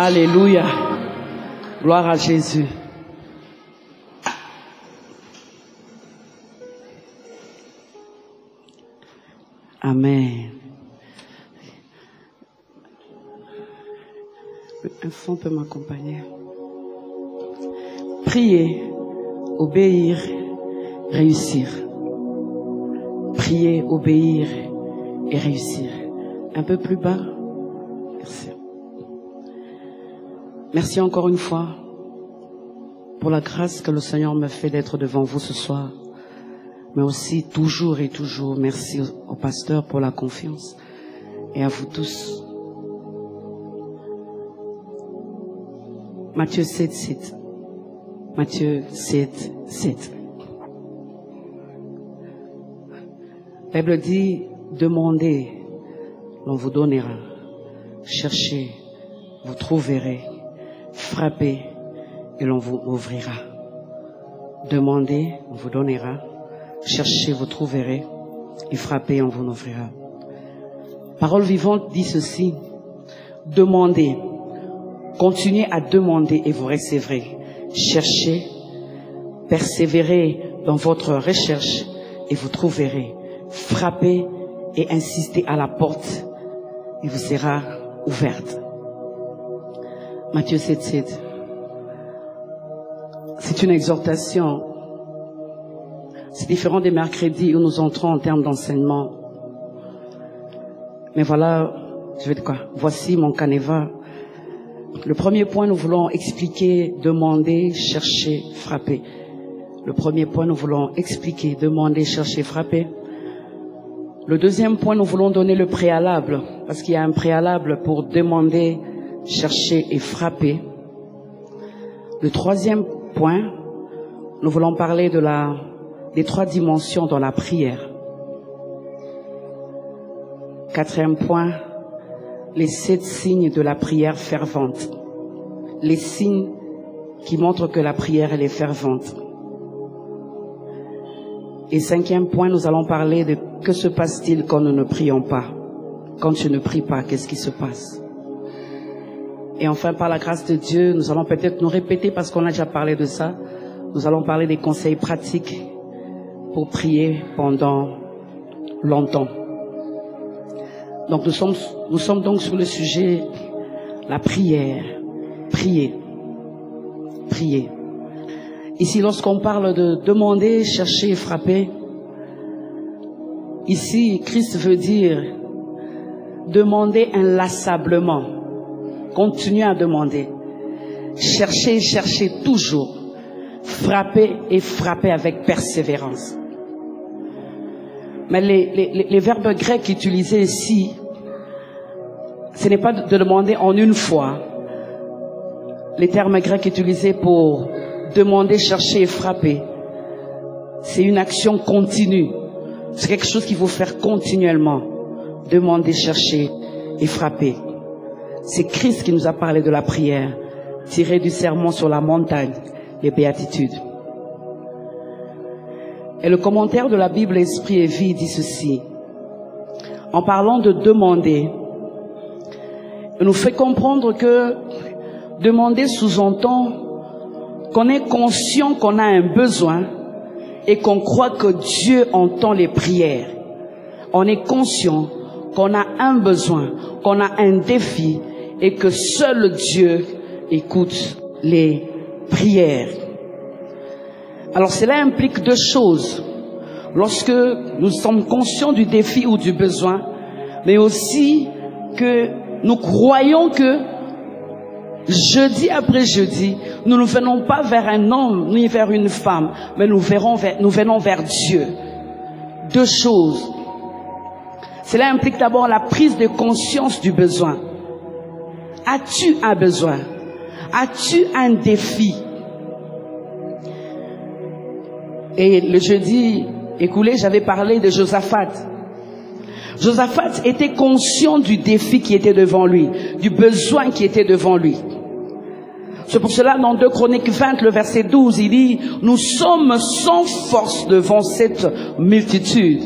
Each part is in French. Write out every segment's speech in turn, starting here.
Alléluia. Gloire à Jésus. Amen. Un fond peut m'accompagner. Prier, obéir, réussir. Prier, obéir et réussir. Un peu plus bas. Merci. Merci encore une fois pour la grâce que le Seigneur me fait d'être devant vous ce soir. Mais aussi toujours et toujours, merci au, pasteur pour la confiance et à vous tous. Matthieu 7, 7. Matthieu 7, 7. La Bible dit, demandez, l'on vous donnera. Cherchez, vous trouverez. Frappez, et l'on vous ouvrira. Demandez, on vous donnera. Cherchez, vous trouverez. Et frappez, on vous ouvrira. Parole vivante dit ceci. Demandez. Continuez à demander et vous recevrez. Cherchez, persévérez dans votre recherche et vous trouverez. Frappez et insistez à la porte et vous sera ouverte. Matthieu 7, 7. C'est une exhortation. C'est différent des mercredis où nous entrons en termes d'enseignement. Mais voilà, je vais dire quoi? Voici mon canevas. Le premier point, nous voulons expliquer, demander, chercher, frapper. Le premier point, nous voulons expliquer, demander, chercher, frapper. Le deuxième point, nous voulons donner le préalable, parce qu'il y a un préalable pour demander, chercher et frapper. Le troisième point, nous voulons parler des trois dimensions dans la prière. Quatrième point, les sept signes de la prière fervente. Les signes qui montrent que la prière, est fervente. Et cinquième point, nous allons parler de que se passe-t-il quand nous ne prions pas? Quand tu ne pries pas, qu'est-ce qui se passe? Et enfin, par la grâce de Dieu, nous allons peut-être nous répéter parce qu'on a déjà parlé de ça. Nous allons parler des conseils pratiques pour prier pendant longtemps. Donc nous sommes, nous sommes donc sur le sujet la prière. Prier. Prier. Ici, lorsqu'on parle de demander, chercher, frapper, ici, Christ veut dire demander inlassablement Continuez à demander. Cherchez, cherchez toujours. Frappez et frappez avec persévérance. Mais les, verbes grecs utilisés ici, ce n'est pas de demander en une fois. Les termes grecs utilisés pour demander, chercher et frapper, c'est une action continue. C'est quelque chose qu'il faut faire continuellement. Demander, chercher et frapper. C'est Christ qui nous a parlé de la prière, tirée du sermon sur la montagne, les béatitudes. Et le commentaire de la Bible Esprit et Vie dit ceci. En parlant de demander, il nous fait comprendre que demander sous-entend qu'on est conscient qu'on a un besoin et qu'on croit que Dieu entend les prières. On est conscient qu'on a un besoin, qu'on a un défi et que seul Dieu écoute les prières. Alors cela implique deux choses. Lorsque nous sommes conscients du défi ou du besoin, mais aussi que nous croyons que jeudi après jeudi, nous ne venons pas vers un homme ni vers une femme, mais nous, verrons nous venons vers Dieu. Deux choses. Cela implique d'abord la prise de conscience du besoin. As-tu un besoin? As-tu un défi? Et le jeudi écoulé, j'avais parlé de Josaphat. Josaphat était conscient du défi qui était devant lui, du besoin qui était devant lui. C'est pour cela, dans 2 Chroniques 20, le verset 12, il dit, nous sommes sans force devant cette multitude.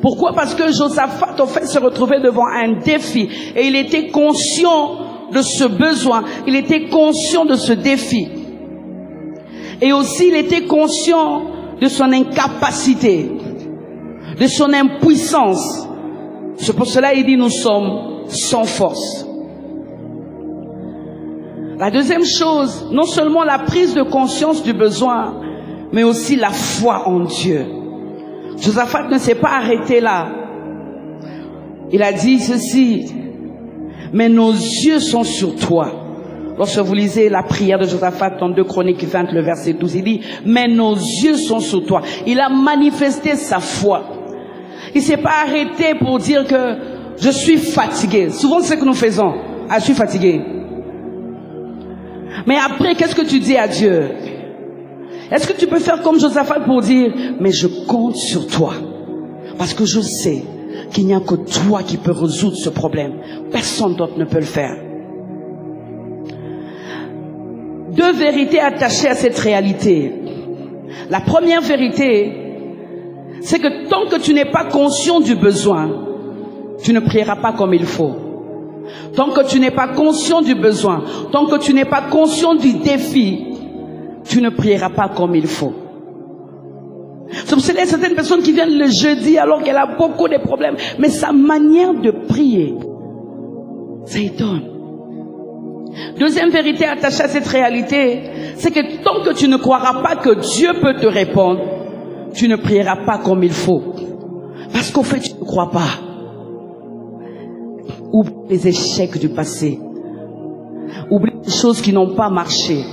Pourquoi? Parce que Josaphat, en fait, se retrouvait devant un défi et il était conscient de ce besoin, il était conscient de ce défi. Et aussi, il était conscient de son incapacité, de son impuissance. C'est pour cela il dit, nous sommes sans force. La deuxième chose, non seulement la prise de conscience du besoin, mais aussi la foi en Dieu. Josaphat ne s'est pas arrêté là. Il a dit ceci, mais nos yeux sont sur toi. Lorsque vous lisez la prière de Josaphat dans 2 Chroniques 20, le verset 12, il dit, mais nos yeux sont sur toi. Il a manifesté sa foi. Il s'est pas arrêté pour dire que je suis fatigué. Souvent, c'est ce que nous faisons. Ah, je suis fatigué. Mais après, qu'est-ce que tu dis à Dieu? Est-ce que tu peux faire comme Josaphat pour dire, mais je compte sur toi Parce que je sais qu'il n'y a que toi qui peux résoudre ce problème. Personne d'autre ne peut le faire. Deux vérités attachées à cette réalité. La première vérité, c'est que tant que tu n'es pas conscient du besoin, tu ne prieras pas comme il faut. Tant que tu n'es pas conscient du besoin, tant que tu n'es pas conscient du défi, tu ne prieras pas comme il faut. C'est pour cela certaines personnes qui viennent le jeudi alors qu'elle a beaucoup de problèmes, mais sa manière de prier, ça étonne. Deuxième vérité attachée à cette réalité, c'est que tant que tu ne croiras pas que Dieu peut te répondre, tu ne prieras pas comme il faut. Parce qu'au fait, tu ne crois pas. Oublie les échecs du passé. Oublie les choses qui n'ont pas marché.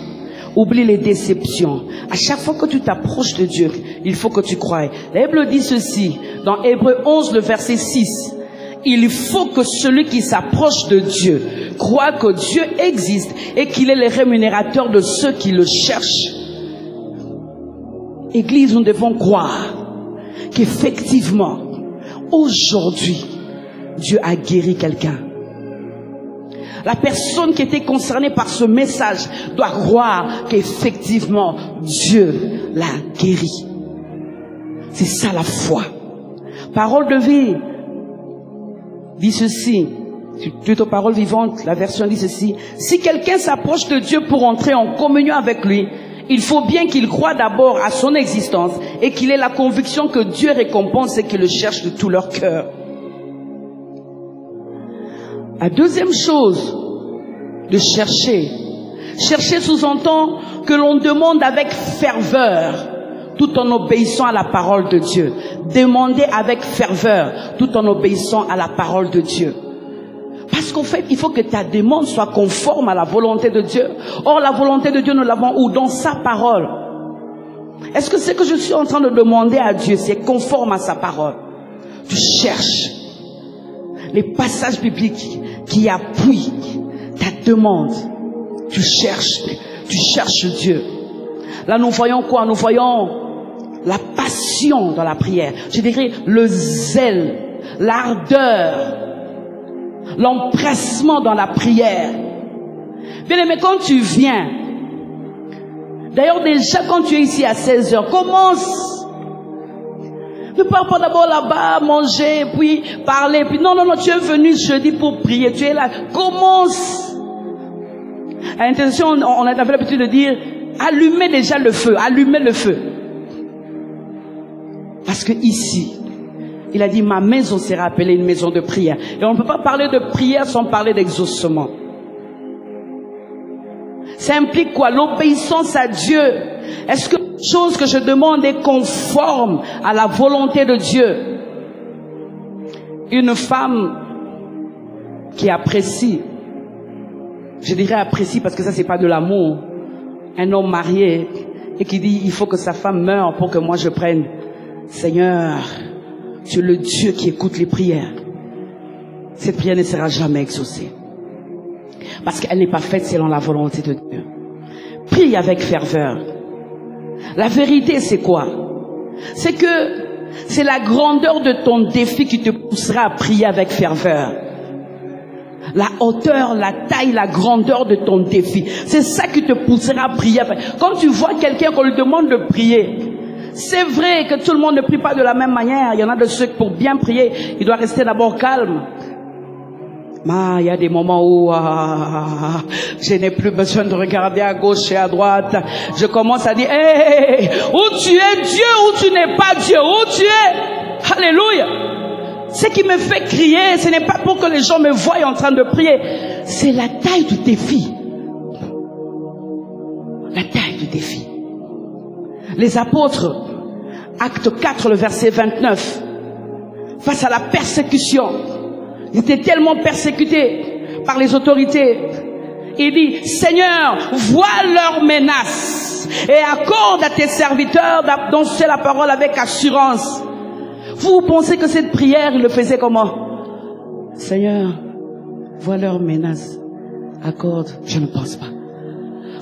Oublie les déceptions. À chaque fois que tu t'approches de Dieu, il faut que tu croies. La dit ceci, dans Hébreu 11, le verset 6. Il faut que celui qui s'approche de Dieu croit que Dieu existe et qu'il est le rémunérateur de ceux qui le cherchent. Église, nous devons croire qu'effectivement, aujourd'hui, Dieu a guéri quelqu'un. La personne qui était concernée par ce message doit croire qu'effectivement Dieu l'a guéri. C'est ça la foi. Parole de vie dit ceci, plutôt parole vivante, la version dit ceci. Si quelqu'un s'approche de Dieu pour entrer en communion avec lui, il faut bien qu'il croit d'abord à son existence et qu'il ait la conviction que Dieu récompense et qu'il le cherche de tout leur cœur. La deuxième chose de chercher, chercher sous-entend que l'on demande avec ferveur tout en obéissant à la parole de Dieu. Demander avec ferveur tout en obéissant à la parole de Dieu. Parce qu'en fait, il faut que ta demande soit conforme à la volonté de Dieu. Or, la volonté de Dieu, nous l'avons où? Dans sa parole. Est-ce que ce que je suis en train de demander à Dieu, c'est conforme à sa parole? Tu cherches les passages bibliques qui appuient ta demande. Tu cherches, tu cherches Dieu. Là, nous voyons quoi? Nous voyons la passion dans la prière. Je dirais le zèle, l'ardeur, l'empressement dans la prière. Bien aimé, quand tu viens, d'ailleurs déjà quand tu es ici à 16 heures, commence ne pars pas d'abord là-bas, manger, puis parler, puis non, non, non, tu es venu jeudi pour prier, tu es là. Commence. À l'intention, on a l'habitude de dire, allumez déjà le feu, allumez le feu. Parce que ici, il a dit, ma maison sera appelée une maison de prière. Et on ne peut pas parler de prière sans parler d'exaucement. Ça implique quoi? L'obéissance à Dieu. Est-ce que chose que je demande est conforme à la volonté de Dieu? Une femme qui apprécie, je dirais apprécie parce que ça c'est pas de l'amour, un homme marié et qui dit il faut que sa femme meure pour que moi je prenne. Seigneur, tu es le Dieu qui écoute les prières. Cette prière ne sera jamais exaucée. Parce qu'elle n'est pas faite selon la volonté de Dieu. Prie avec ferveur. La vérité, c'est quoi? C'est que c'est la grandeur de ton défi qui te poussera à prier avec ferveur. La hauteur, la taille, la grandeur de ton défi. C'est ça qui te poussera à prier. Quand tu vois quelqu'un qu'on lui demande de prier, c'est vrai que tout le monde ne prie pas de la même manière. Il y en a de ceux qui, pour bien prier, il doit rester d'abord calme. Ah, il y a des moments où ah, je n'ai plus besoin de regarder à gauche et à droite. Je commence à dire, hé, où tu es Dieu, où tu n'es pas Dieu, où tu es? Alléluia. Ce qui me fait crier, ce n'est pas pour que les gens me voient en train de prier. C'est la taille du défi. La taille du défi. Les apôtres, acte 4, le verset 29, face à la persécution, ils étaient tellement persécutés par les autorités. Il dit, Seigneur, vois leurs menaces et accorde à tes serviteurs d'annoncer la parole avec assurance. Vous pensez que cette prière, il le faisait comment? Seigneur, vois leurs menaces. Accorde. Je ne pense pas.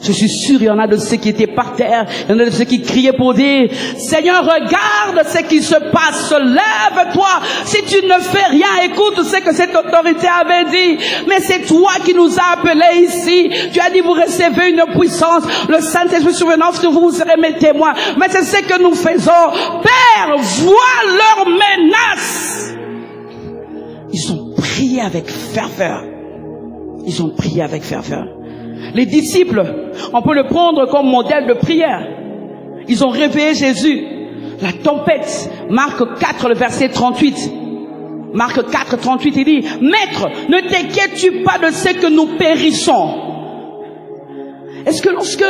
Je suis sûr, il y en a de ceux qui étaient par terre, il y en a de ceux qui criaient pour dire, Seigneur, regarde ce qui se passe, lève-toi. Si tu ne fais rien, écoute ce que cette autorité avait dit. Mais c'est toi qui nous as appelés ici. Tu as dit, vous recevez une puissance. Le Saint-Esprit souvenant de vous, vous serez mes témoins. Mais c'est ce que nous faisons. Père, vois leurs menaces. Ils ont prié avec ferveur. Ils ont prié avec ferveur. Les disciples, on peut le prendre comme modèle de prière. Ils ont réveillé Jésus. La tempête, Marc 4, le verset 38. Marc 4, 38, il dit, Maître, ne t'inquiètes-tu pas de ce que nous périssons? Est-ce que lorsque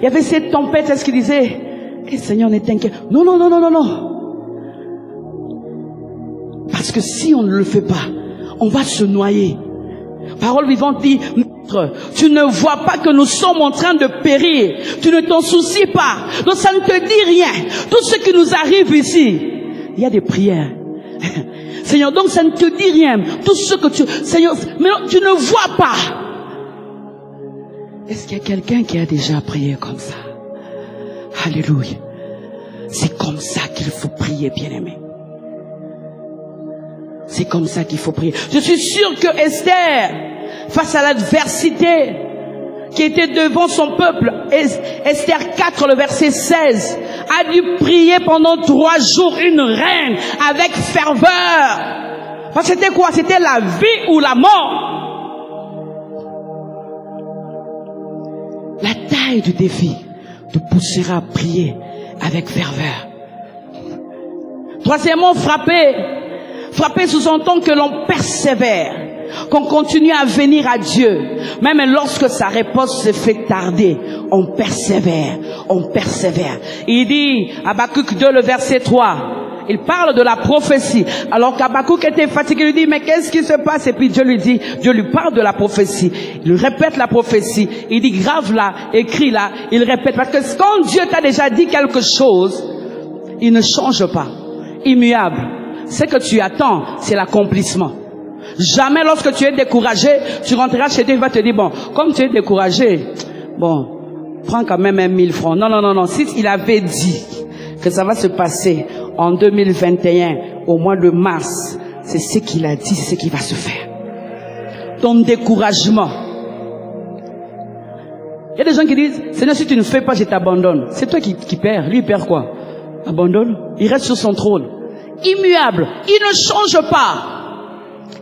il y avait cette tempête, est-ce qu'il disait, eh, Seigneur, ne t'inquiète Non, non, non, non, non, non. Parce que si on ne le fait pas, on va se noyer. Parole vivante dit, tu ne vois pas que nous sommes en train de périr. Tu ne t'en soucies pas. Donc ça ne te dit rien. Tout ce qui nous arrive ici, il y a des prières. Seigneur, donc ça ne te dit rien. Tout ce que tu... Seigneur, mais tu ne vois pas. Est-ce qu'il y a quelqu'un qui a déjà prié comme ça? Alléluia. C'est comme ça qu'il faut prier, bien-aimé. C'est comme ça qu'il faut prier. Je suis sûr que Esther, face à l'adversité qui était devant son peuple, Esther 4, le verset 16, a dû prier pendant trois jours une reine avec ferveur. Parce que c'était quoi? C'était la vie ou la mort? La taille du défi te poussera à prier avec ferveur. Troisièmement, frapper. Frapper sous-entend que l'on persévère qu'on continue à venir à Dieu, même lorsque sa réponse se fait tarder, on persévère, on persévère. Il dit, Habakkuk 2, le verset 3, il parle de la prophétie. Alors qu'Abakouk était fatigué, il lui dit, mais qu'est-ce qui se passe? Et puis Dieu lui dit, Dieu lui parle de la prophétie. Il répète la prophétie. Il dit, grave là, écrit là. Il répète. Parce que quand Dieu t'a déjà dit quelque chose, il ne change pas. Immuable. Ce que tu attends, c'est l'accomplissement. Jamais lorsque tu es découragé, tu rentreras chez Dieu, il va te dire, bon, comme tu es découragé, bon, prends quand même un mille francs. Non, non, non, non. Si il avait dit que ça va se passer en 2021, au mois de mars, c'est ce qu'il a dit, c'est ce qui va se faire. Ton découragement. Il y a des gens qui disent, Seigneur, si tu ne fais pas, je t'abandonne. C'est toi qui, qui perds. Lui, il perd quoi? Abandonne. Il reste sur son trône. Immuable. Il ne change pas.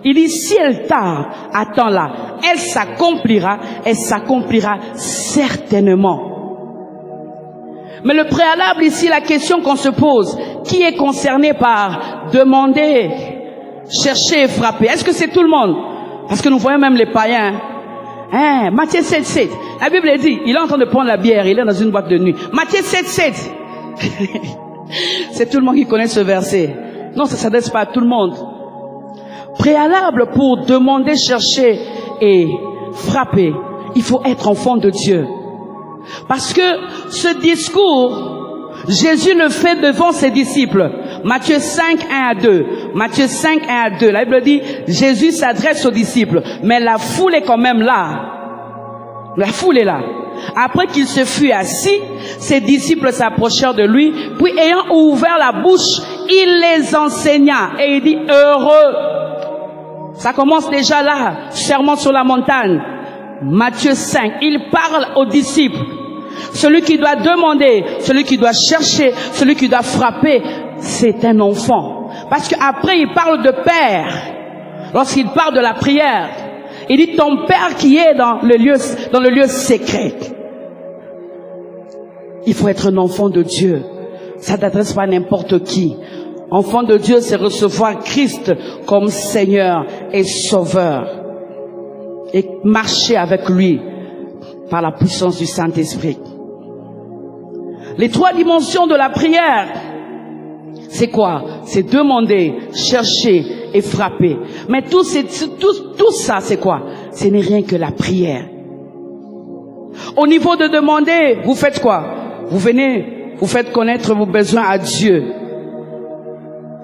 Il dit, si elle tarde, attends-la. Elle s'accomplira, elle s'accomplira certainement. Mais le préalable ici, la question qu'on se pose, qui est concerné par demander, chercher et frapper? Est-ce que c'est tout le monde? Parce que nous voyons même les païens. Hein, Matthieu 7, 7. La Bible dit, il est en train de prendre la bière, il est dans une boîte de nuit. Matthieu 7, 7. c'est tout le monde qui connaît ce verset. Non, ça ne s'adresse pas à tout le monde préalable pour demander, chercher et frapper, il faut être enfant de Dieu. Parce que ce discours, Jésus le fait devant ses disciples. Matthieu 5, 1 à 2. Matthieu 5, 1 à 2. La Bible dit, Jésus s'adresse aux disciples, mais la foule est quand même là. La foule est là. Après qu'il se fut assis, ses disciples s'approchèrent de lui, puis ayant ouvert la bouche, il les enseigna et il dit, heureux ça commence déjà là, serment sur la montagne. Matthieu 5, il parle aux disciples. Celui qui doit demander, celui qui doit chercher, celui qui doit frapper, c'est un enfant. Parce qu'après, il parle de père. Lorsqu'il parle de la prière, Il dit ton Père qui est dans le lieu, dans le lieu secret. Il faut être un enfant de Dieu. Ça t'adresse pas à n'importe qui. Enfant de Dieu, c'est recevoir Christ comme Seigneur et Sauveur. Et marcher avec lui par la puissance du Saint-Esprit. Les trois dimensions de la prière, c'est quoi? C'est demander, chercher et frapper. Mais tout, ça, c'est quoi? Ce n'est rien que la prière. Au niveau de demander, vous faites quoi? Vous venez, vous faites connaître vos besoins à Dieu.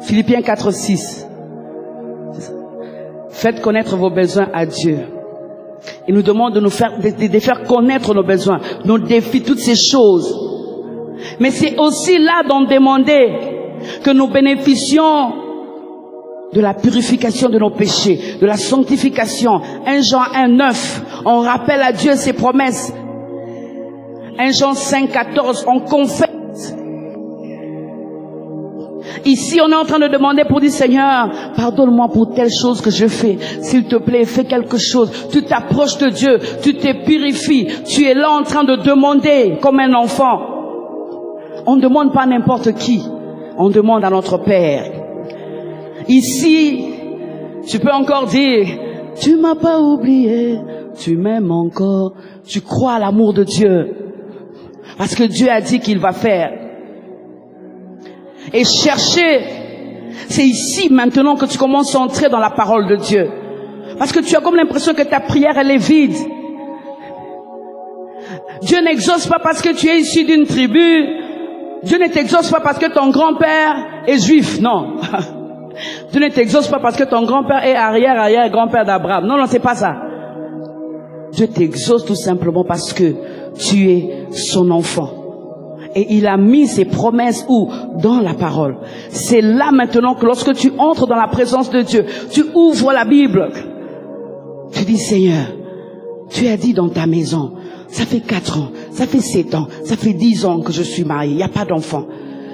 Philippiens 4, 6. Faites connaître vos besoins à Dieu. Il nous demande de nous faire, de, faire connaître nos besoins, nos défis, toutes ces choses. Mais c'est aussi là d'en demander que nous bénéficions de la purification de nos péchés, de la sanctification. 1 Jean 1, 9, on rappelle à Dieu ses promesses. 1 Jean 5, 14, on confesse. Ici, on est en train de demander pour dire, Seigneur, pardonne-moi pour telle chose que je fais. S'il te plaît, fais quelque chose. Tu t'approches de Dieu, tu te purifies. Tu es là en train de demander comme un enfant. On ne demande pas n'importe qui. On demande à notre Père. Ici, tu peux encore dire, tu m'as pas oublié, tu m'aimes encore, tu crois à l'amour de Dieu. Parce que Dieu a dit qu'il va faire. Et chercher, c'est ici maintenant que tu commences à entrer dans la parole de Dieu. Parce que tu as comme l'impression que ta prière, elle est vide. Dieu n'exauce pas parce que tu es issu d'une tribu. Dieu ne t'exauce pas parce que ton grand-père est juif. Non. Dieu ne t'exauce pas parce que ton grand-père est arrière-arrière-grand-père d'Abraham. Non, non, c'est pas ça. Dieu t'exauce tout simplement parce que tu es son enfant. Et il a mis ses promesses où? Dans la parole. C'est là maintenant que lorsque tu entres dans la présence de Dieu, tu ouvres la Bible. Tu dis, Seigneur, tu as dit dans ta maison, ça fait quatre ans, ça fait sept ans, ça fait dix ans que je suis marié, il n'y a pas d'enfant.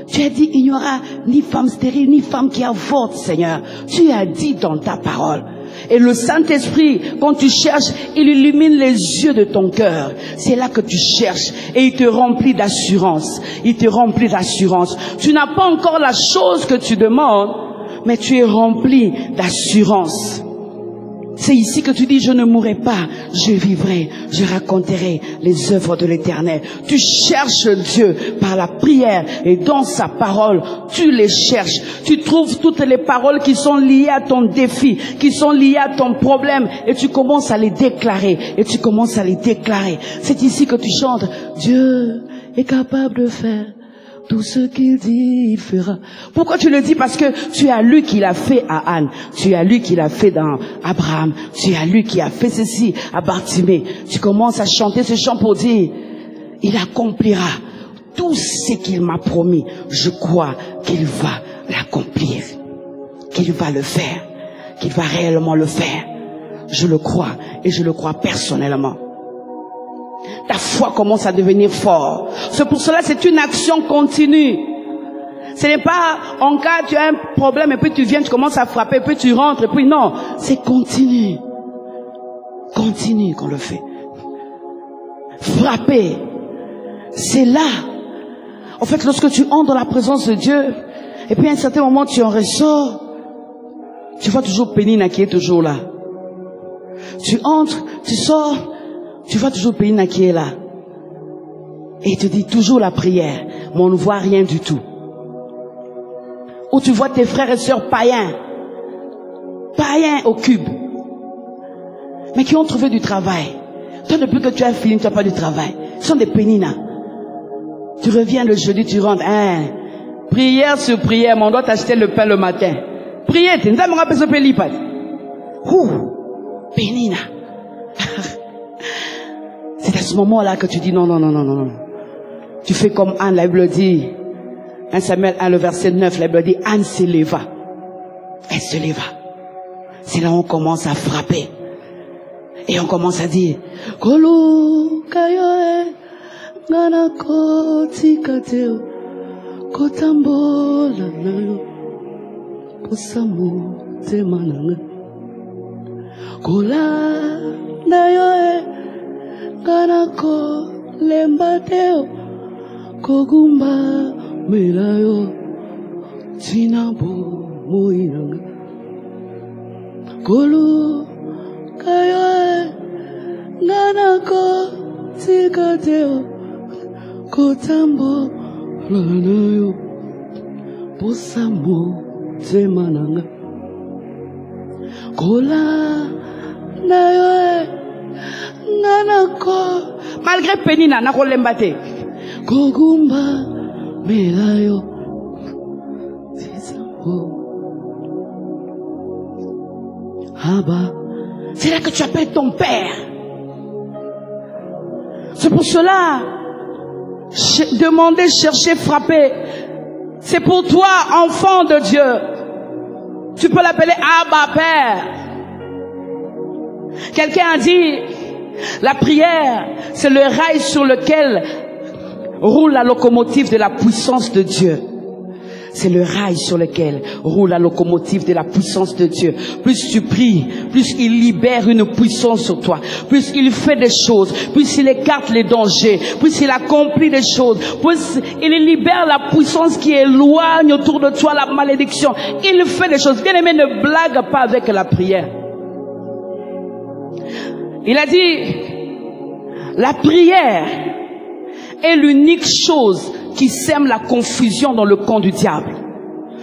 Tu as dit qu'il n'y aura ni femme stérile, ni femme qui avorte, Seigneur. Tu as dit dans ta parole. Et le Saint-Esprit, quand tu cherches, il illumine les yeux de ton cœur. C'est là que tu cherches et il te remplit d'assurance. Il te remplit d'assurance. Tu n'as pas encore la chose que tu demandes, mais tu es rempli d'assurance. C'est ici que tu dis, je ne mourrai pas, je vivrai, je raconterai les œuvres de l'éternel. Tu cherches Dieu par la prière et dans sa parole, tu les cherches. Tu trouves toutes les paroles qui sont liées à ton défi, qui sont liées à ton problème et tu commences à les déclarer et tu commences à les déclarer. C'est ici que tu chantes, Dieu est capable de faire tout ce qu'il dit, il fera. Pourquoi tu le dis? Parce que tu as lu qu'il a fait à Anne. Tu as lu qu'il a fait dans Abraham. Tu as lu qu'il a fait ceci à Bartimée. Tu commences à chanter ce chant pour dire, il accomplira tout ce qu'il m'a promis. Je crois qu'il va l'accomplir. Qu'il va le faire. Qu'il va réellement le faire. Je le crois et je le crois personnellement ta foi commence à devenir fort. C'est pour cela c'est une action continue. Ce n'est pas en cas tu as un problème et puis tu viens, tu commences à frapper, et puis tu rentres, et puis non, c'est continu. Continue qu'on le fait. Frapper, c'est là. En fait, lorsque tu entres dans la présence de Dieu, et puis à un certain moment tu en ressors, tu vois toujours Pénina qui est toujours là. Tu entres, tu sors, tu vois toujours Pénina qui est là. Et il te dit toujours la prière, mais on ne voit rien du tout. Ou tu vois tes frères et sœurs païens, païens au cube, mais qui ont trouvé du travail. Toi, depuis que tu as fini, tu n'as pas du travail. Ce sont des péninas. Tu reviens le jeudi, tu rentres. Hein, prière sur prière, mais on doit t'acheter le pain le matin. Prière, tu ne pas ce Ouh, pénina. C'est à ce moment-là que tu dis non, non, non, non, non. Tu fais comme Anne, la Bible dit. 1 Samuel 1, le verset 9, la Bible dit, Anne se leva. Elle se leva. C'est là où on commence à frapper. Et on commence à dire, Kolo, kayoe, ngana koti kateo, kotambola nayo, posamu temananga. kolanda yo E, nga na kolemba te kogumbamela yo ntina bomoi na nga. Koluka yo nga na kotika te kotambola na yo posa motema na nga. Kolanda yo nga nako malgré penina nakolemba te kogumba mela c'est là que tu appelles ton père. C'est pour cela, demander, chercher, frapper. C'est pour toi, enfant de Dieu. Tu peux l'appeler Abba Père. Quelqu'un a dit, la prière, c'est le rail sur lequel roule la locomotive de la puissance de Dieu. C'est le rail sur lequel roule la locomotive de la puissance de Dieu. Plus tu pries, plus il libère une puissance sur toi. Plus il fait des choses, plus il écarte les dangers, plus il accomplit des choses, plus il libère la puissance qui éloigne autour de toi la malédiction. Il fait des choses. Bien aimé, ne blague pas avec la prière. Il a dit, la prière est l'unique chose qui sème la confusion dans le camp du diable.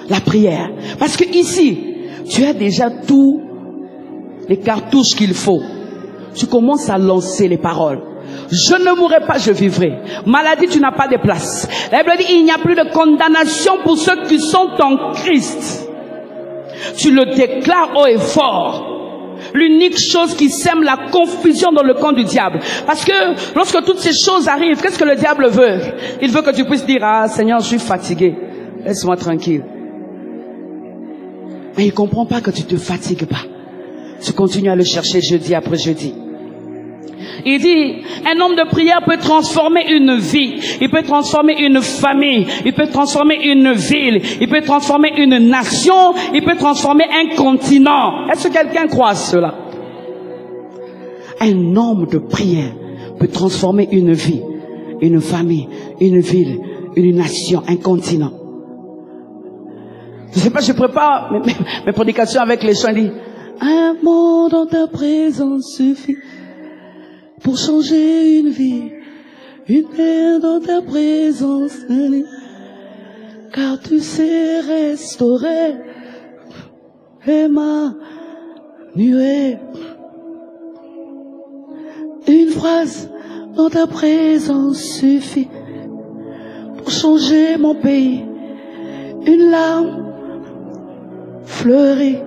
La prière. Parce que ici, tu as déjà tous les cartouches qu'il faut. Tu commences à lancer les paroles. Je ne mourrai pas, je vivrai. Maladie, tu n'as pas de place. Il n'y a plus de condamnation pour ceux qui sont en Christ. Tu le déclares haut et fort. L'unique chose qui sème la confusion dans le camp du diable. Parce que lorsque toutes ces choses arrivent, qu'est-ce que le diable veut? Il veut que tu puisses dire, ah Seigneur, je suis fatigué. Laisse-moi tranquille. Mais il comprend pas que tu te fatigues pas. Tu continues à le chercher jeudi après jeudi. Il dit, un homme de prière peut transformer une vie, il peut transformer une famille, il peut transformer une ville, il peut transformer une nation, il peut transformer un continent. Est-ce que quelqu'un croit cela? Un homme de prière peut transformer une vie, une famille, une ville, une nation, un continent. Je sais pas, je prépare mes, mes- mes prédications avec les chants. Un mot dans ta présence suffit pour changer une vie. Une paix dans ta présence, car tu sais restaurer Emmanuel. Une phrase dans ta présence suffit pour changer mon pays. Une larme fleurit,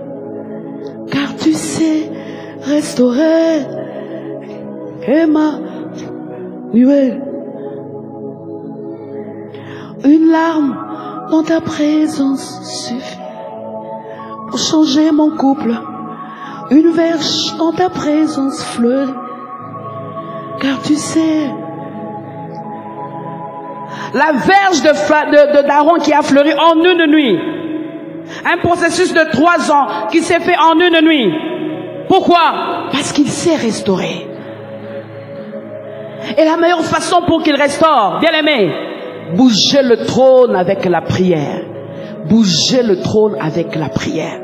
car tu sais restaurer Emmanuel. Une larme dans ta présence suffit pour changer mon couple. Une verge dans ta présence fleurit, car tu sais la verge de, de, de Daron qui a fleuri en une nuit. Un processus de trois ans qui s'est fait en une nuit. Pourquoi? Parce qu'il sait restaurer. Et la meilleure façon pour qu'il restaure, bien aimé, bouger le trône avec la prière. Bouger le trône avec la prière.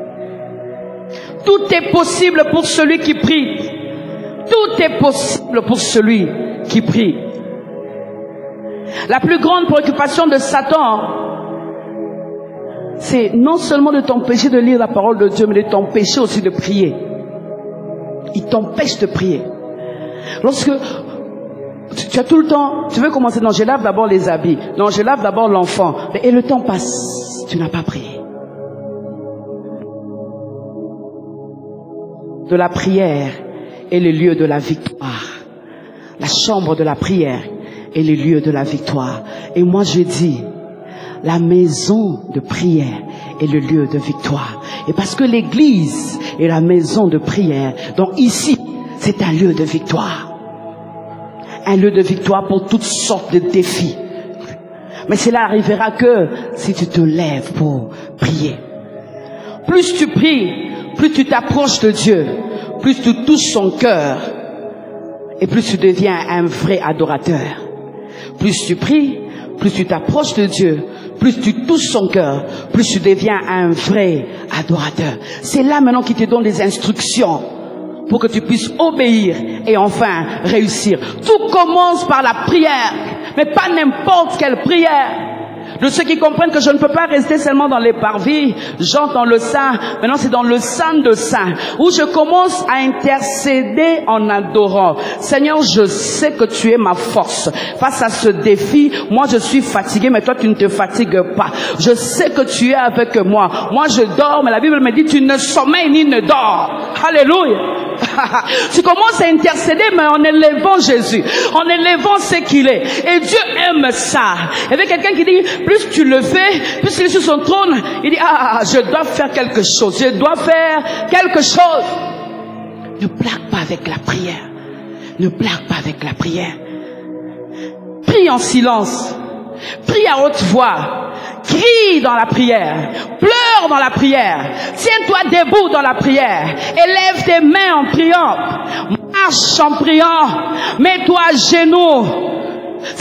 Tout est possible pour celui qui prie. Tout est possible pour celui qui prie. La plus grande préoccupation de Satan, c'est non seulement de t'empêcher de lire la parole de Dieu, mais de t'empêcher aussi de prier. Il t'empêche de prier. Lorsque tu, tu as tout le temps, tu veux commencer, non, je lave d'abord les habits, non, je lave d'abord l'enfant, et le temps passe, tu n'as pas prié. De la prière est le lieu de la victoire. La chambre de la prière est le lieu de la victoire. Et moi je dis, la maison de prière est le lieu de victoire. Et parce que l'église est la maison de prière, donc ici, c'est un lieu de victoire. Un lieu de victoire pour toutes sortes de défis. Mais cela arrivera que si tu te lèves pour prier. Plus tu pries, plus tu t'approches de Dieu, plus tu touches son cœur et plus tu deviens un vrai adorateur. Plus tu pries, plus tu t'approches de Dieu, plus tu touches son cœur, plus tu deviens un vrai adorateur. C'est là maintenant qu'il te donne des instructions pour que tu puisses obéir et enfin réussir. Tout commence par la prière, mais pas n'importe quelle prière de ceux qui comprennent que je ne peux pas rester seulement dans les parvis, j'entends le sein, maintenant c'est dans le sein de sein, où je commence à intercéder en adorant. Seigneur, je sais que tu es ma force. Face à ce défi, moi je suis fatigué, mais toi tu ne te fatigues pas. Je sais que tu es avec moi. Moi je dors, mais la Bible me dit tu ne sommeilles ni ne dors. Alléluia. tu commences à intercéder, mais en élevant Jésus, en élevant ce qu'il est. Et Dieu aime ça. Il y avait quelqu'un qui dit, plus tu le fais, plus il est sur son trône, il dit, ah, je dois faire quelque chose, je dois faire quelque chose. Ne blague pas avec la prière. Ne blague pas avec la prière. Prie en silence. Prie à haute voix. Crie dans la prière. Pleure dans la prière. Tiens-toi debout dans la prière. Élève tes mains en priant. Marche en priant. Mets-toi à genoux.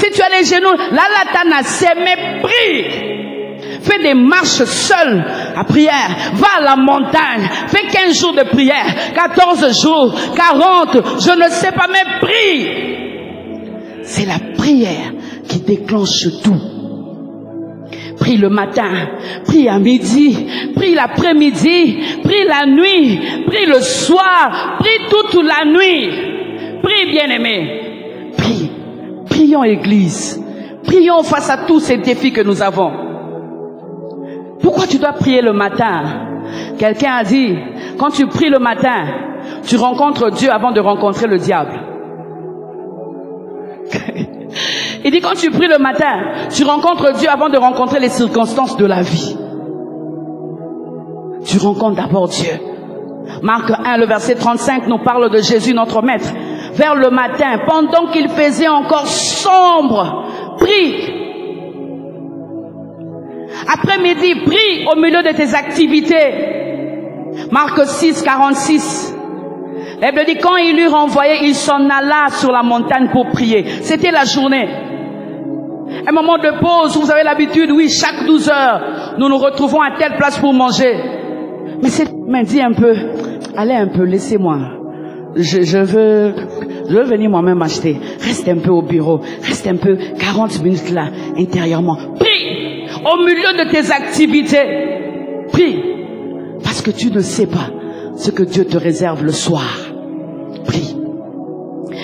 Si tu as les genoux, la latana, c'est mépris. Fais des marches seul à prière. Va à la montagne. Fais 15 jours de prière. 14 jours. 40. Je ne sais pas, mais prie. C'est la prière qui déclenche tout. Prie le matin, prie à midi, prie l'après-midi, prie la nuit, prie le soir, prie toute la nuit. Prie bien-aimé. Prie. Prions Église. Prions face à tous ces défis que nous avons. Pourquoi tu dois prier le matin? Quelqu'un a dit, quand tu pries le matin, tu rencontres Dieu avant de rencontrer le diable. Il dit quand tu pries le matin, tu rencontres Dieu avant de rencontrer les circonstances de la vie. Tu rencontres d'abord Dieu. Marc 1, le verset 35 nous parle de Jésus, notre maître. Vers le matin, pendant qu'il faisait encore sombre, prie. Après-midi, prie au milieu de tes activités. Marc 6, 46. Elle dit, quand il eut renvoyé, il s'en alla sur la montagne pour prier. C'était la journée. Un moment de pause, vous avez l'habitude, oui, chaque 12 heures, nous nous retrouvons à telle place pour manger. Mais c'est, m'a dit un peu, allez un peu, laissez-moi. Je, veux, je veux venir moi-même acheter. Reste un peu au bureau. Reste un peu 40 minutes là, intérieurement. Prie au milieu de tes activités. Prie. Parce que tu ne sais pas ce que Dieu te réserve le soir. Prie.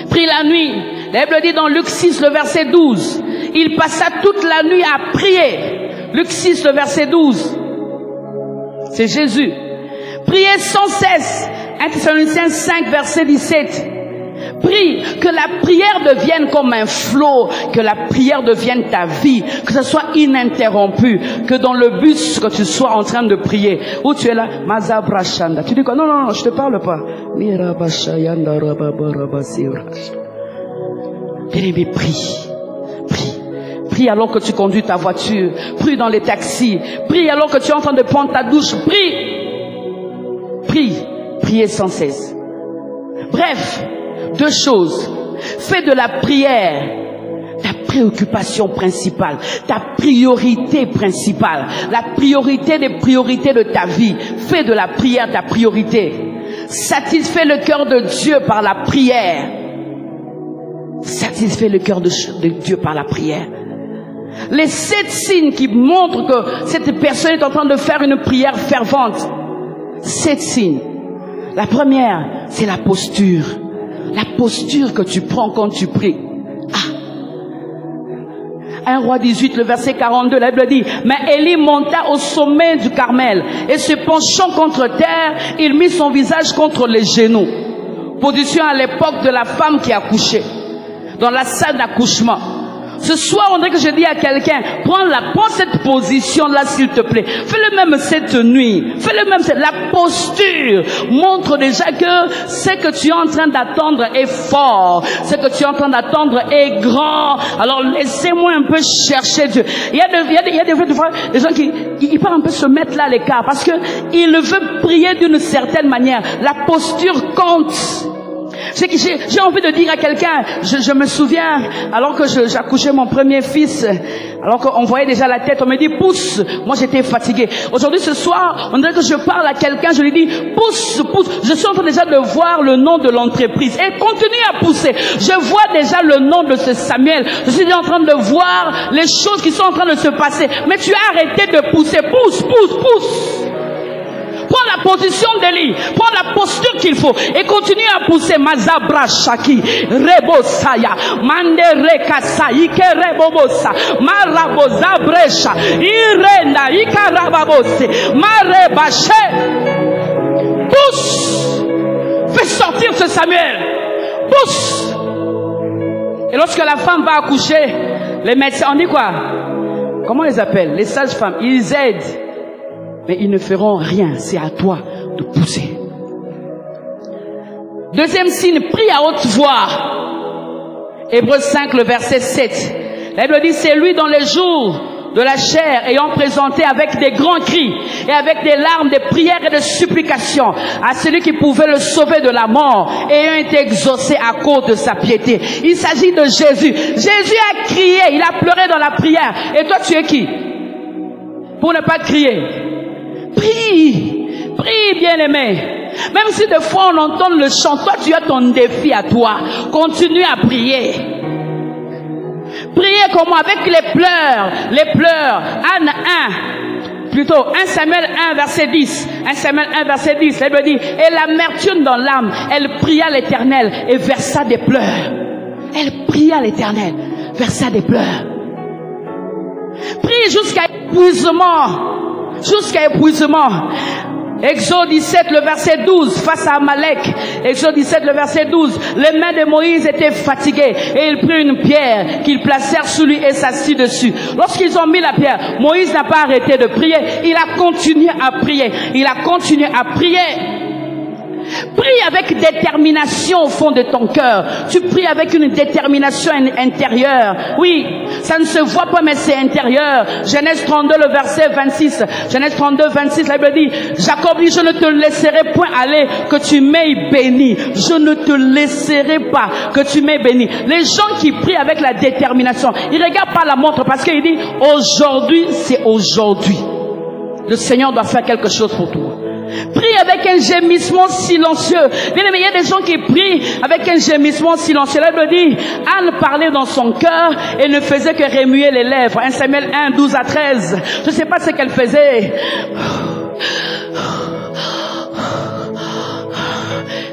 Prie la nuit. La dit dans Luc 6, le verset 12. Il passa toute la nuit à prier. Luc 6, le verset 12. C'est Jésus. Priez sans cesse. 1 Thessaloniciens 5, verset 17. Prie que la prière devienne comme un flot, que la prière devienne ta vie, que ce soit ininterrompu, que dans le bus que tu sois en train de prier, où tu es là, Mazabrashanda. Tu dis quoi? Non, non, non, je te parle pas. Bien-aimé, prie. Prie. Prie alors que tu conduis ta voiture. Prie dans les taxis. Prie alors que tu es en train de prendre ta douche. Prie. Prie. Sans cesse. Bref, deux choses. Fais de la prière ta préoccupation principale, ta priorité principale, la priorité des priorités de ta vie. Fais de la prière ta priorité. Satisfais le cœur de Dieu par la prière. Satisfais le cœur de Dieu par la prière. Les sept signes qui montrent que cette personne est en train de faire une prière fervente. Sept signes. La première, c'est la posture. La posture que tu prends quand tu pries. Ah. 1 roi 18, le verset 42, la Bible dit, mais Élie monta au sommet du Carmel et se penchant contre terre, il mit son visage contre les genoux. Position à l'époque de la femme qui accouchait, dans la salle d'accouchement. Ce soir, on dirait que je dis à quelqu'un, prends la, prends cette position-là, s'il te plaît. Fais-le même cette nuit. Fais-le même cette, la posture montre déjà que ce que tu es en train d'attendre est fort. Ce que tu es en train d'attendre est grand. Alors, laissez-moi un peu chercher Dieu. Il y a des, fois, des gens qui, ils peuvent un peu se mettre là à l'écart parce que il veut prier d'une certaine manière. La posture compte. J'ai envie de dire à quelqu'un, je, me souviens, alors que j'accouchais mon premier fils, alors qu'on voyait déjà la tête, on me dit pousse. Moi j'étais fatigué. Aujourd'hui ce soir, on dirait que je parle à quelqu'un, je lui dis pousse, pousse. Je suis en train déjà de voir le nom de l'entreprise et continue à pousser. Je vois déjà le nom de ce Samuel. Je suis en train de voir les choses qui sont en train de se passer. Mais tu as arrêté de pousser. Pousse, pousse, pousse. Prends la position d'Eli. Prends la posture qu'il faut. Et continue à pousser. Mazabra Shaki. Rebosaya. Mande rekasa. Ike rebobosa. Marabosa. Irenda. Pousse. Fais sortir ce Samuel. Pousse. Et lorsque la femme va accoucher, les médecins, on dit quoi? Comment ils appellent? Les sages-femmes, ils aident mais ils ne feront rien. C'est à toi de pousser. Deuxième signe, prie à haute voix. Hébreu 5, le verset 7. La dit, c'est lui dans les jours de la chair ayant présenté avec des grands cris et avec des larmes, des prières et des supplications à celui qui pouvait le sauver de la mort ayant été exaucé à cause de sa piété. Il s'agit de Jésus. Jésus a crié, il a pleuré dans la prière. Et toi tu es qui? Pour ne pas crier. Prie, prie bien-aimé. Même si des fois on entend le chant, toi tu as ton défi à toi. Continue à prier. Priez comment Avec les pleurs, les pleurs. Anne 1, plutôt 1 Samuel 1 verset 10. 1 Samuel 1 verset 10, elle me dit, et l'amertume dans l'âme, elle pria l'éternel et versa des pleurs. Elle pria l'éternel, versa des pleurs. Prie jusqu'à épuisement jusqu'à épuisement. Exode 17, le verset 12, face à Amalek. Exode 17, le verset 12. Les mains de Moïse étaient fatiguées et il prit une pierre qu'ils placèrent sous lui et s'assit dessus. Lorsqu'ils ont mis la pierre, Moïse n'a pas arrêté de prier. Il a continué à prier. Il a continué à prier. Prie avec détermination au fond de ton cœur. Tu pries avec une détermination intérieure. Oui, ça ne se voit pas, mais c'est intérieur. Genèse 32, le verset 26. Genèse 32, 26, la Bible dit, Jacob dit, je ne te laisserai point aller que tu m'aies béni. Je ne te laisserai pas que tu m'aies béni. Les gens qui prient avec la détermination, ils regardent pas la montre parce qu'il dit, aujourd'hui, c'est aujourd'hui. Le Seigneur doit faire quelque chose pour toi. Prie avec un gémissement silencieux. Bien aimé, il y a des gens qui prient avec un gémissement silencieux. Elle me dit, Anne parlait dans son cœur et ne faisait que remuer les lèvres. 1 Samuel 1, 12 à 13. Je ne sais pas ce qu'elle faisait.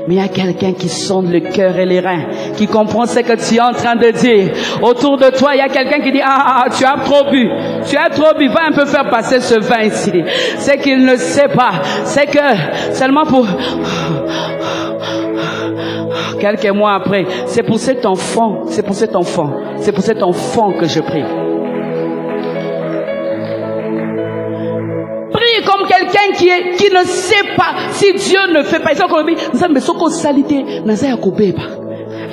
Mais il y a quelqu'un qui sonde le cœur et les reins, qui comprend ce que tu es en train de dire. Autour de toi, il y a quelqu'un qui dit, ah, ah, ah, tu as trop bu. Tu as trop bu. Va un peu faire passer ce vin ici. C'est qu'il ne sait pas. C'est que seulement pour quelques mois après, c'est pour cet enfant, c'est pour cet enfant, c'est pour cet enfant que je prie. Quelqu'un qui, est, qui ne sait pas si Dieu ne fait pas.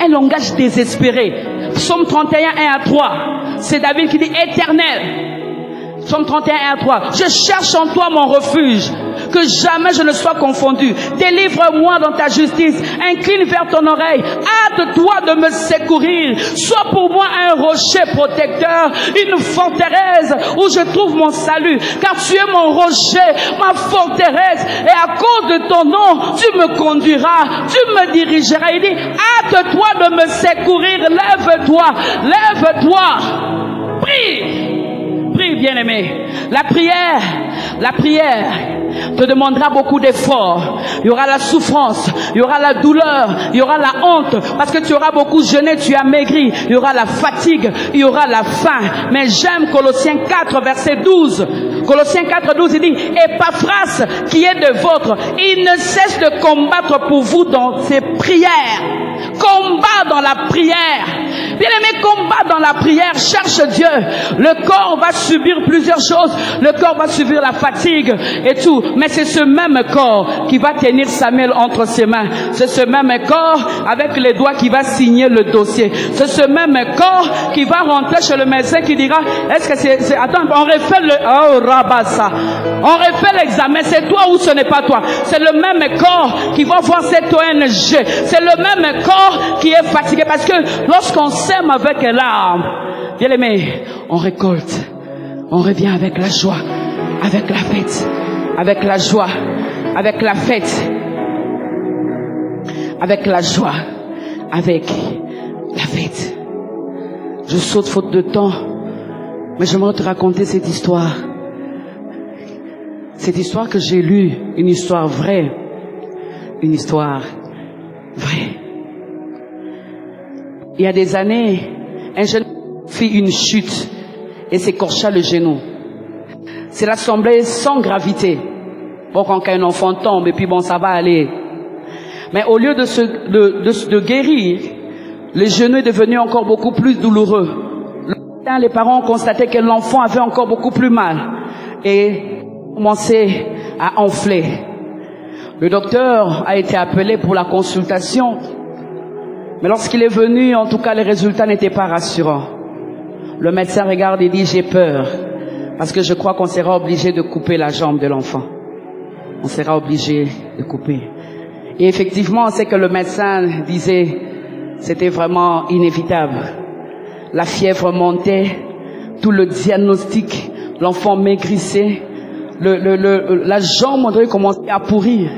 Un langage désespéré. Psaume 31, 1 à 3. C'est David qui dit éternel. Psaume 31, 1 à 3. Je cherche en toi mon refuge que jamais je ne sois confondu. Délivre-moi dans ta justice. Incline vers ton oreille. Hâte-toi de me secourir. Sois pour moi un rocher protecteur, une forteresse où je trouve mon salut. Car tu es mon rocher, ma forteresse. Et à cause de ton nom, tu me conduiras, tu me dirigeras. Il dit, hâte-toi de me secourir. Lève-toi, lève-toi. Prie bien-aimé. La prière, la prière te demandera beaucoup d'efforts. Il y aura la souffrance, il y aura la douleur, il y aura la honte, parce que tu auras beaucoup jeûné, tu as maigri. Il y aura la fatigue, il y aura la faim. Mais j'aime Colossiens 4, verset 12. Colossiens 4, 12, il dit, et Paphras, qui est de votre, il ne cesse de combattre pour vous dans ses prières. Combat dans la prière. Bien aimé, combat dans la prière, cherche Dieu. Le corps va subir plusieurs choses. Le corps va subir la fatigue et tout. Mais c'est ce même corps qui va tenir Samuel entre ses mains. C'est ce même corps avec les doigts qui va signer le dossier. C'est ce même corps qui va rentrer chez le médecin qui dira, est-ce que c'est, attends, on refait le, oh, rabassa. On refait l'examen. C'est toi ou ce n'est pas toi. C'est le même corps qui va voir cette ONG. C'est le même corps qui est fatigué parce que lorsqu'on sème avec l'arme, bien aimé, on récolte. On revient avec la joie, avec la fête, avec la joie, avec la fête, avec la joie, avec la fête. Je saute faute de temps, mais j'aimerais te raconter cette histoire. Cette histoire que j'ai lue, une histoire vraie, une histoire vraie. Il y a des années, un jeune fit une chute et s'écorcha le genou. Cela semblait sans gravité. Bon, quand un enfant tombe, et puis bon, ça va aller. Mais au lieu de, se, de, de, guérir, le genou est devenu encore beaucoup plus douloureux. Les parents constaté que l'enfant avait encore beaucoup plus mal et commençait à enfler. Le docteur a été appelé pour la consultation, mais lorsqu'il est venu, en tout cas, les résultats n'étaient pas rassurants. Le médecin regarde et dit, j'ai peur, parce que je crois qu'on sera obligé de couper la jambe de l'enfant. On sera obligé de couper. Et effectivement, c'est que le médecin disait, c'était vraiment inévitable. La fièvre montait, tout le diagnostic, l'enfant maigrissait, la jambe, on commençait à pourrir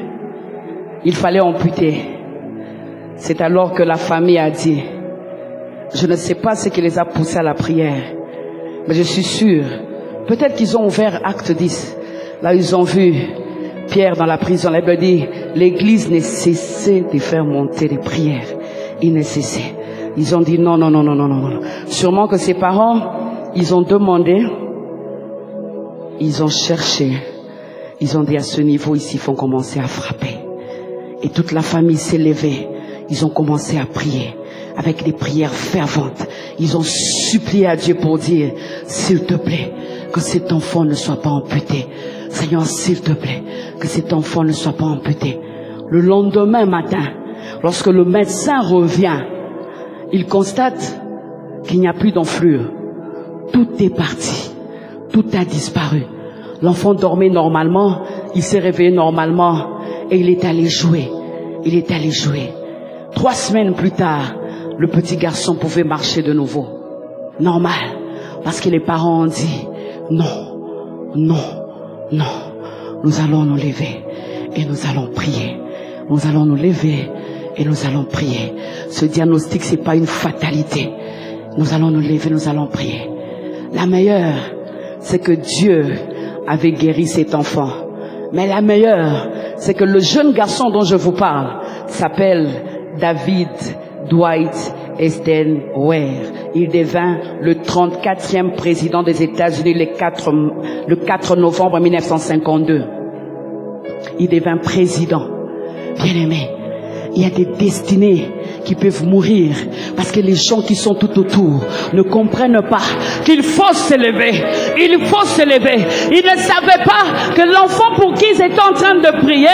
il fallait amputer. C'est alors que la famille a dit, je ne sais pas ce qui les a poussés à la prière, mais je suis sûr, peut-être qu'ils ont ouvert acte 10. Là, ils ont vu Pierre dans la prison. La Bible dit, l'église ne cessait de faire monter les prières. Il ne cessait. Ils ont dit non, non, non, non, non, non. Sûrement que ses parents, ils ont demandé, ils ont cherché, ils ont dit à ce niveau ici, il faut commencer à frapper. Et toute la famille s'est levée. Ils ont commencé à prier avec des prières ferventes. Ils ont supplié à Dieu pour dire, s'il te plaît, que cet enfant ne soit pas amputé. Seigneur, s'il te plaît, que cet enfant ne soit pas amputé. Le lendemain matin, lorsque le médecin revient, il constate qu'il n'y a plus d'enflure. Tout est parti. Tout a disparu. L'enfant dormait normalement, il s'est réveillé normalement, et il est allé jouer. Il est allé jouer. Trois semaines plus tard, le petit garçon pouvait marcher de nouveau. Normal. Parce que les parents ont dit, non, non, non. Nous allons nous lever et nous allons prier. Nous allons nous lever et nous allons prier. Ce diagnostic, c'est pas une fatalité. Nous allons nous lever, nous allons prier. La meilleure, c'est que Dieu avait guéri cet enfant. Mais la meilleure, c'est que le jeune garçon dont je vous parle s'appelle David Dwight Eisenhower. Il devint le 34e président des États-Unis le 4, le 4 novembre 1952. Il devint président. Bien aimé, il y a des destinées qui peuvent mourir parce que les gens qui sont tout autour ne comprennent pas qu'il faut s'élever. Il faut s'élever. Ils ne savaient pas que l'enfant pour qui ils étaient en train de prier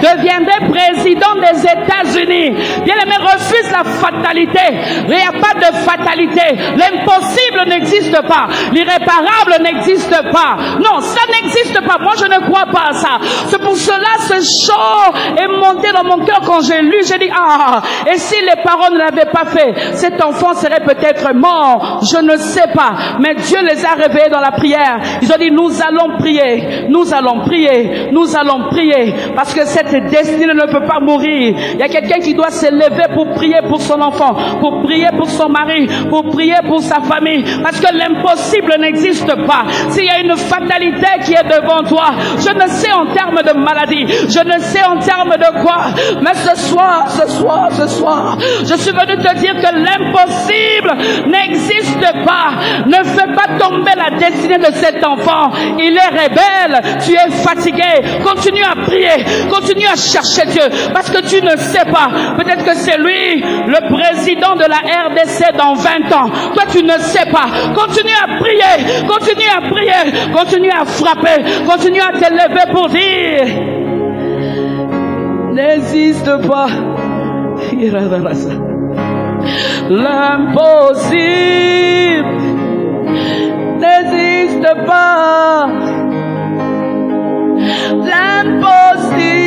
deviendrait président des États-Unis. Bien aimé, refuse la fatalité. Il n'y a pas de fatalité. L'impossible n'existe pas. L'irréparable n'existe pas. Non, ça n'existe pas. Moi, je ne crois pas à ça. C'est pour cela ce chant est monté dans mon cœur quand j'ai lu. J'ai dit, ah, et si les parents ne l'avaient pas fait, cet enfant serait peut-être mort. Je ne sais pas. Mais Dieu les a réveillés dans la prière. Ils ont dit, nous allons prier. Nous allons prier. Nous allons prier. Parce que cette destinée ne peut pas mourir. Il y a quelqu'un qui doit se lever pour prier pour son enfant, pour prier pour son mari, pour prier pour sa famille. Parce que l'impossible n'existe pas. S'il y a une fatalité qui est devant toi, je ne sais en termes de maladie, je ne sais en termes de quoi, mais ce soir, ce soir, ce soir. Je suis venu te dire que l'impossible n'existe pas. Ne fais pas tomber la destinée de cet enfant. Il est rebelle. Tu es fatigué. Continue à prier. Continue à chercher Dieu. Parce que tu ne sais pas. Peut-être que c'est lui, le président de la RDC dans 20 ans. Toi, tu ne sais pas. Continue à prier. Continue à prier. Continue à frapper. Continue à t'élever pour dire. N'existe pas. L'impossible n'existe pas. L'impossible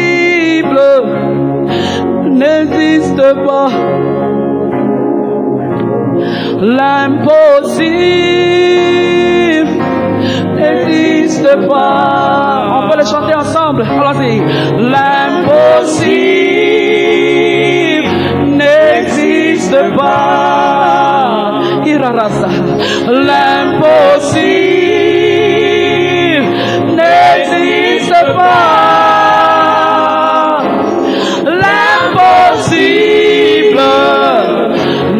n'existe pas. L'impossible n'existe pas. On peut le chanter ensemble. Allons-y. L'impossible L'impossible n'existe pas.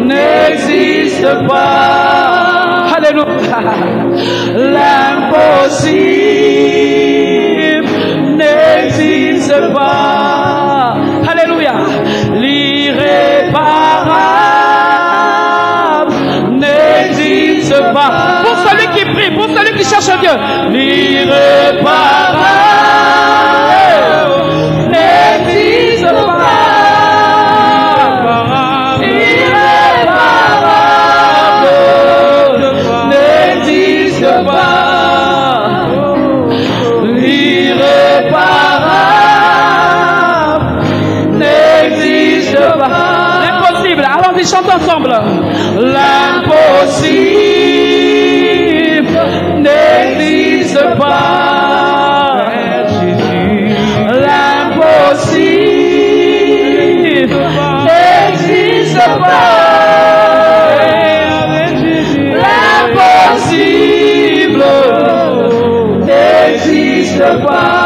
N'existe pas. L'impossible n'existe pas. Pas. Pour celui qui prie, pour celui qui cherche Dieu. L'irréparable L'impossible n'existe pas.